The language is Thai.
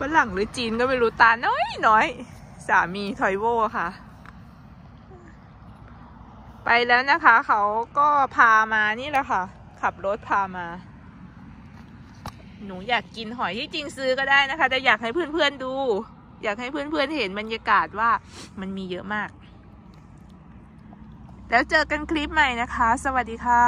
ฝรั่งหรือจีนก็ไม่รู้ตาน้อยน้อย สามีทอยโวค่ะ ไปแล้วนะคะ เขาก็พามานี่แหละค่ะ ขับรถพามา หนูอยากกินหอยที่จริงซื้อก็ได้นะคะ แต่อยากให้เพื่อนๆดู อยากให้เพื่อนๆเห็นบรรยากาศว่ามันมีเยอะมาก แล้วเจอกันคลิปใหม่นะคะ สวัสดีค่ะ